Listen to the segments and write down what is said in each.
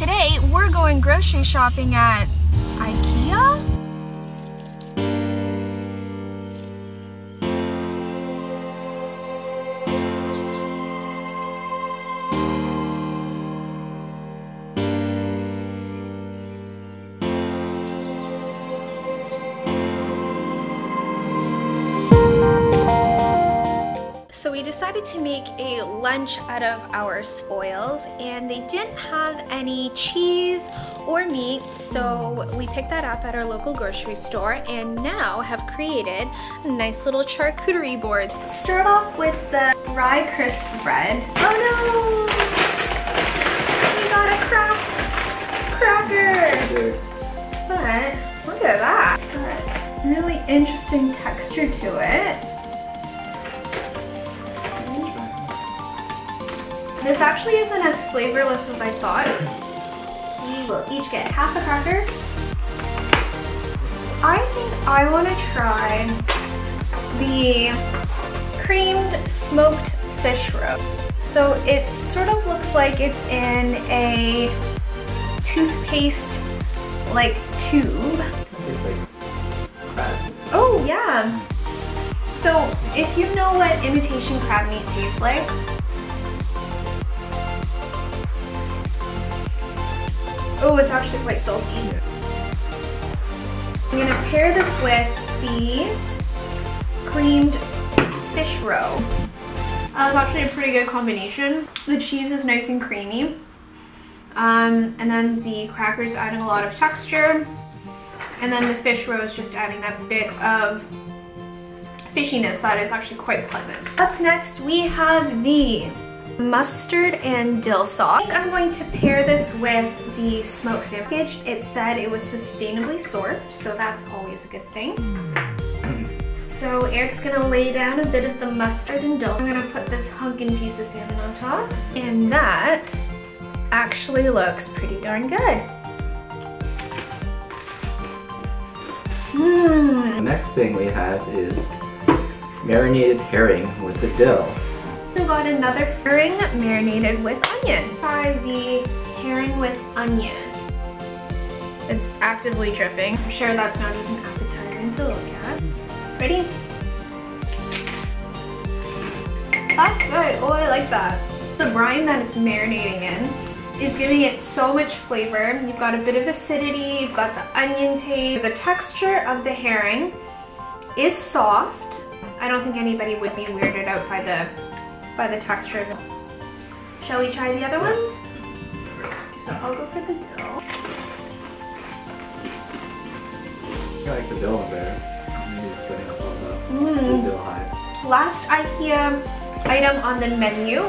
today we're going grocery shopping at IKEA? Decided to make a lunch out of our spoils and they didn't have any cheese or meat so we picked that up at our local grocery store and now have created a nice little charcuterie board. Start off with the rye crisp bread. Oh no! We got a crack cracker! But look at that. Got really interesting texture to it. This actually isn't as flavorless as I thought. We will each get half a cracker. I think I want to try the creamed smoked fish roe. So it sort of looks like it's in a toothpaste like tube. Oh yeah. So if you know what imitation crab meat tastes like, Oh, it's actually quite salty. I'm gonna pair this with the creamed fish roe. That was actually a pretty good combination. The cheese is nice and creamy. Um, and then the crackers adding a lot of texture. And then the fish roe is just adding that bit of fishiness that is actually quite pleasant. Up next, we have the mustard and dill sauce. I I'm going to pair this with the smoked sandwich. It said it was sustainably sourced, so that's always a good thing. So Eric's gonna lay down a bit of the mustard and dill. I'm gonna put this hunkin piece of salmon on top. And that actually looks pretty darn good. Mm. The next thing we have is marinated herring with the dill. Got another herring marinated with onion. Try the herring with onion. It's actively dripping. I'm sure that's not even appetizing to look at. Ready? That's good. Oh, I like that. The brine that it's marinating in is giving it so much flavor. You've got a bit of acidity, you've got the onion taste. The texture of the herring is soft. I don't think anybody would be weirded out by the by the texture. Shall we try the other ones? So I'll go for the dill. I like the dill better. Mm. Last IKEA item on the menu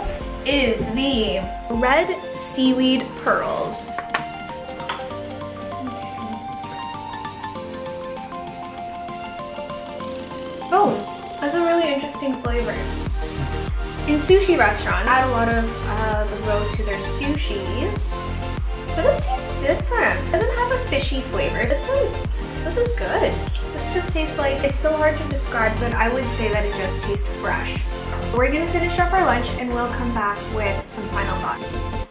is the red seaweed pearls. Oh, that's a really interesting flavor. In sushi restaurants, add a lot of uh, the roe to their sushis. But this tastes different. It doesn't have a fishy flavor. This is this is good. This just tastes like, it's so hard to describe, but I would say that it just tastes fresh. We're gonna finish up our lunch and we'll come back with some final thoughts.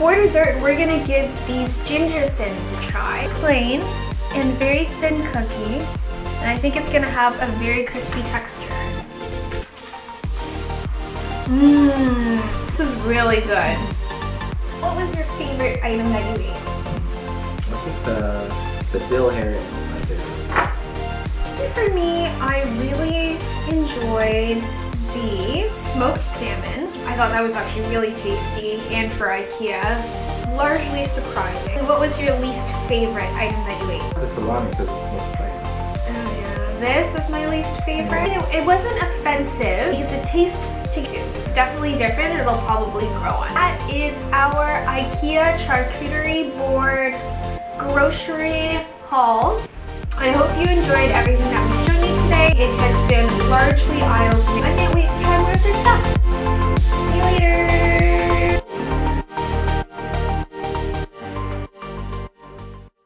For dessert, we're gonna give these ginger thins a try. Plain and very thin cookie, and I think it's gonna have a very crispy texture. Mmm, this is really good. What was your favorite item that you ate? I think the, the dill herring was my favorite. For me, I really enjoyed the smoked salmon. I thought that was actually really tasty and for Ikea, largely surprising. What was your least favorite item that you ate? The salami because it's most spicy. Oh yeah, this is my least favorite. It, it wasn't offensive. It's a taste to you. It's definitely different. It'll probably grow on. That is our Ikea charcuterie board grocery haul. I hope you enjoyed everything that we showed you today. It has been largely